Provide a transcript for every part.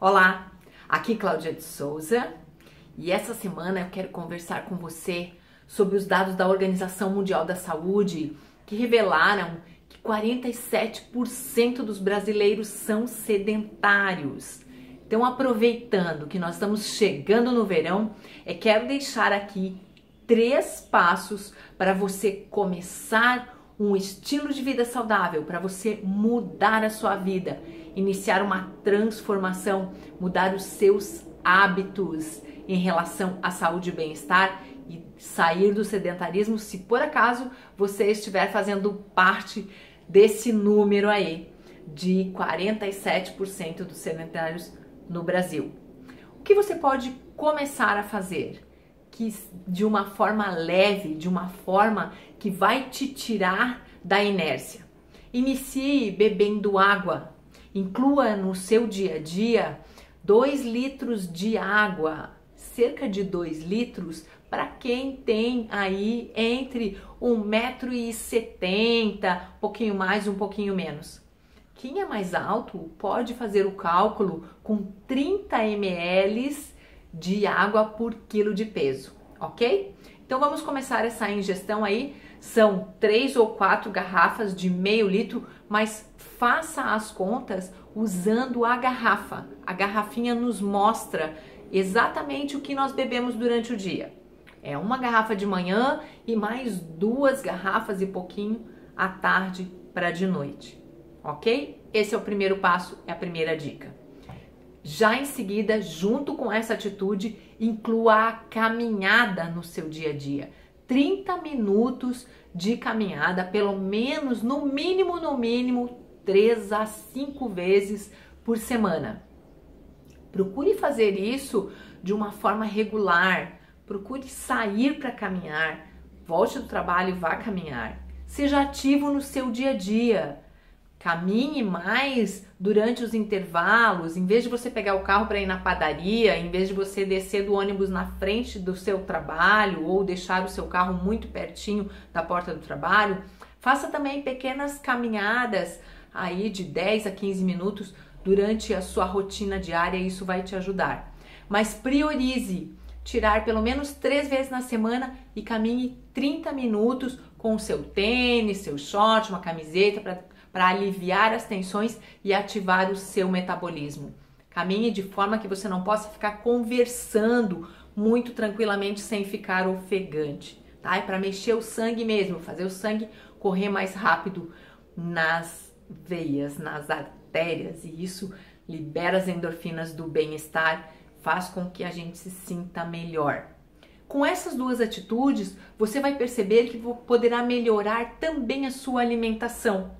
Olá, aqui Cláudia de Souza e essa semana eu quero conversar com você sobre os dados da Organização Mundial da Saúde que revelaram que 47% dos brasileiros são sedentários. Então, aproveitando que nós estamos chegando no verão, é quero deixar aqui três passos para você começar um estilo de vida saudável, para você mudar a sua vida, iniciar uma transformação, mudar os seus hábitos em relação à saúde e bem-estar e sair do sedentarismo, se por acaso você estiver fazendo parte desse número aí de 47% dos sedentários no Brasil. O que você pode começar a fazer? Que de uma forma leve, de uma forma que vai te tirar da inércia. Inicie bebendo água. Inclua no seu dia a dia 2 litros de água, cerca de 2 litros para quem tem aí entre 1,70m, um pouquinho mais, um pouquinho menos. Quem é mais alto pode fazer o cálculo com 30 ml de água por quilo de peso, ok? Então vamos começar essa ingestão aí. São três ou quatro garrafas de meio litro, mas faça as contas usando a garrafa. A garrafinha nos mostra exatamente o que nós bebemos durante o dia. É uma garrafa de manhã e mais duas garrafas e pouquinho à tarde para de noite, ok? Esse é o primeiro passo, é a primeira dica. Já em seguida, junto com essa atitude, inclua a caminhada no seu dia a dia. 30 minutos de caminhada, pelo menos, no mínimo, no mínimo, 3 a 5 vezes por semana. Procure fazer isso de uma forma regular. Procure sair para caminhar. Volte do trabalho e vá caminhar. Seja ativo no seu dia a dia. Caminhe mais durante os intervalos, em vez de você pegar o carro para ir na padaria, em vez de você descer do ônibus na frente do seu trabalho ou deixar o seu carro muito pertinho da porta do trabalho, faça também pequenas caminhadas aí de 10 a 15 minutos durante a sua rotina diária, isso vai te ajudar. Mas priorize tirar pelo menos três vezes na semana e caminhe 30 minutos com seu tênis, seu short, uma camiseta para para aliviar as tensões e ativar o seu metabolismo. Caminhe de forma que você não possa ficar conversando muito tranquilamente sem ficar ofegante, tá? É para mexer o sangue mesmo, fazer o sangue correr mais rápido nas veias, nas artérias e isso libera as endorfinas do bem-estar, faz com que a gente se sinta melhor. Com essas duas atitudes, você vai perceber que poderá melhorar também a sua alimentação.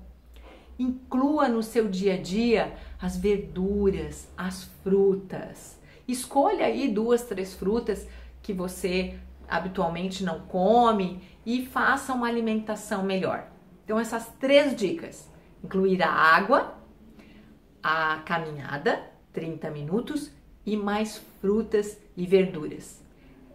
Inclua no seu dia a dia as verduras, as frutas. Escolha aí duas, três frutas que você habitualmente não come e faça uma alimentação melhor. Então, essas três dicas: incluir a água, a caminhada, 30 minutos, e mais frutas e verduras.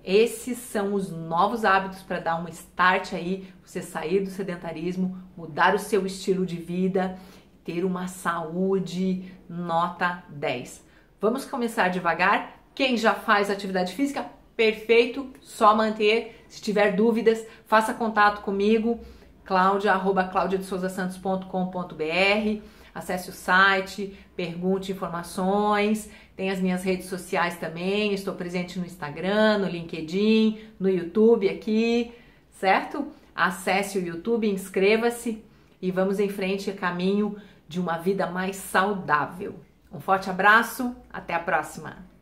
Esses são os novos hábitos para dar um start aí, você sair do sedentarismo, mudar o seu estilo de vida, ter uma saúde nota 10. Vamos começar devagar. Quem já faz atividade física, perfeito, só manter. Se tiver dúvidas, faça contato comigo, claudia@claudiadesouzasantos.com.br. Acesse o site, pergunte informações. Tem as minhas redes sociais também, estou presente no Instagram, no LinkedIn, no YouTube aqui, certo? Acesse o YouTube, inscreva-se e vamos em frente a caminho de uma vida mais saudável. Um forte abraço, até a próxima!